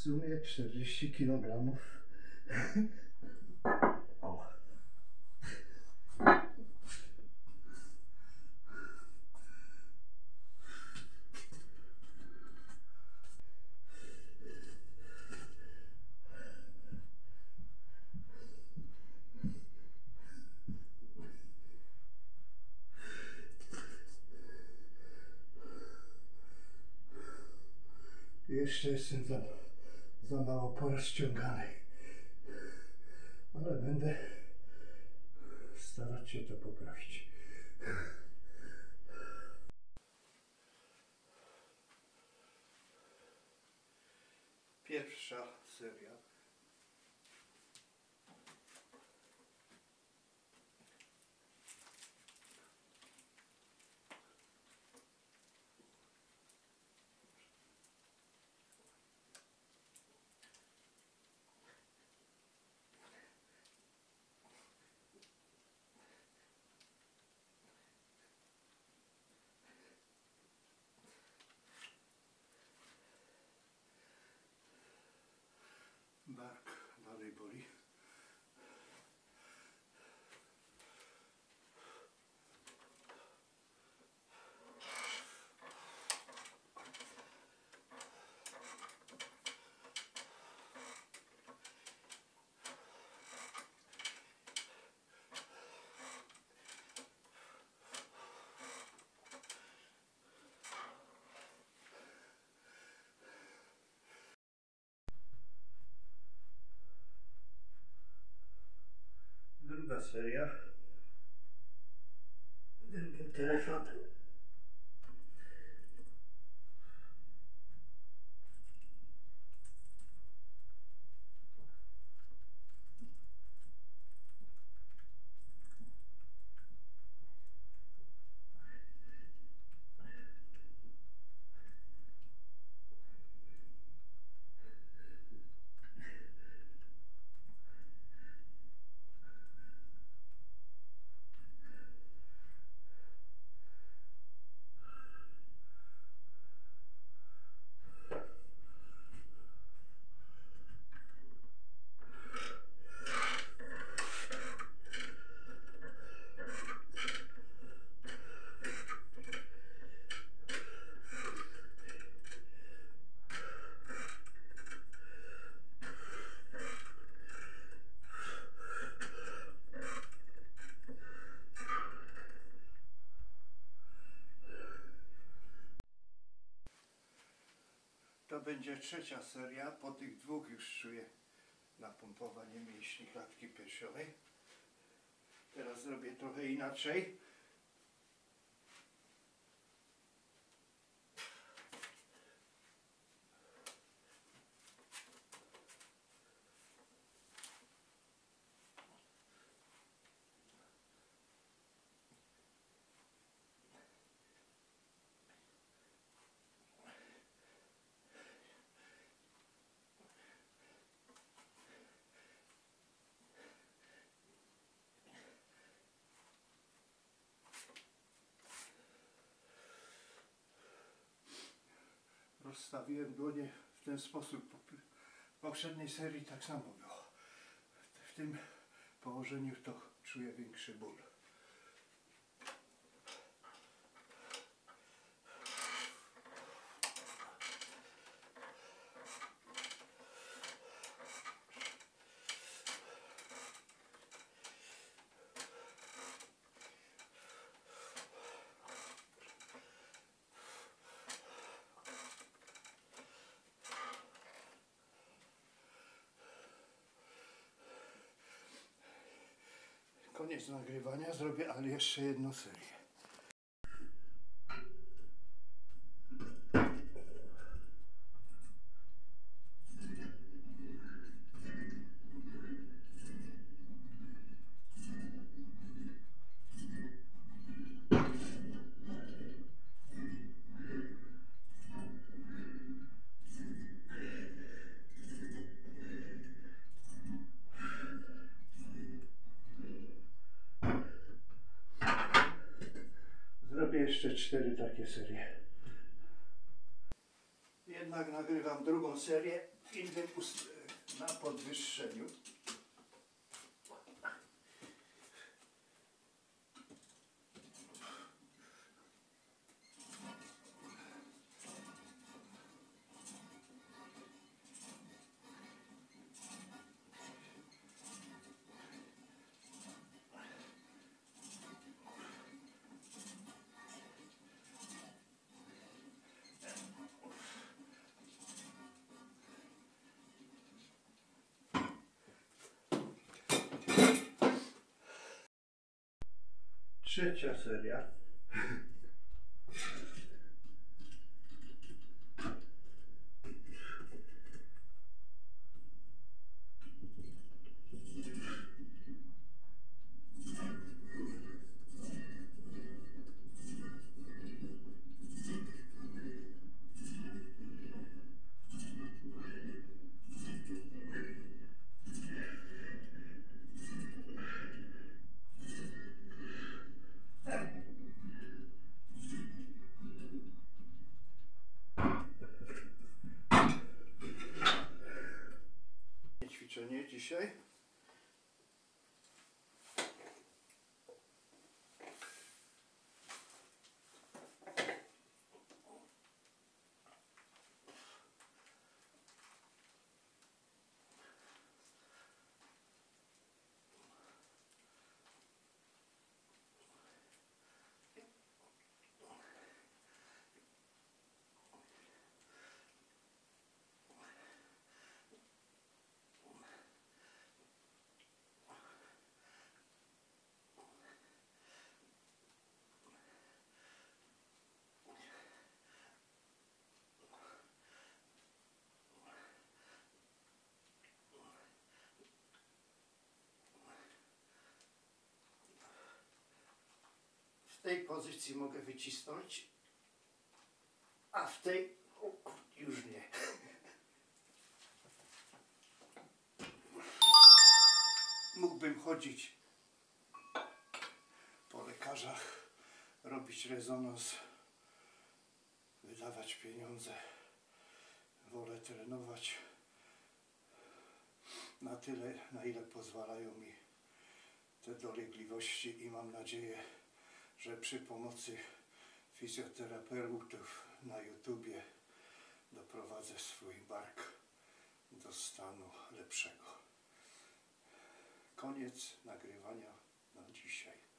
sumie 40 kg. O. Jeszcze jestem za, za mało porozciągany. Ale będę starać się to poprawić. Pierwsza seria. l'atmosphérique. Donne le. To będzie trzecia seria. Po tych dwóch już czuję napompowanie mięśni klatki piersiowej. Teraz zrobię trochę inaczej. Rozstawiłem dłonie w ten sposób. W poprzedniej serii tak samo było. W tym położeniu to czuję większy ból. Koniec nagrywania, zrobię ale jeszcze jedną serię. Jeszcze cztery takie serie. Jednak nagrywam drugą serię. innym ust- na podwyższeniu. Trzecia seria. W tej pozycji mogę wycisnąć, a w tej o, już nie. Mógłbym chodzić po lekarzach, robić rezonans, wydawać pieniądze. Wolę trenować na tyle, na ile pozwalają mi te dolegliwości i mam nadzieję, że przy pomocy fizjoterapeutów na YouTubie doprowadzę swój bark do stanu lepszego. Koniec nagrywania na dzisiaj.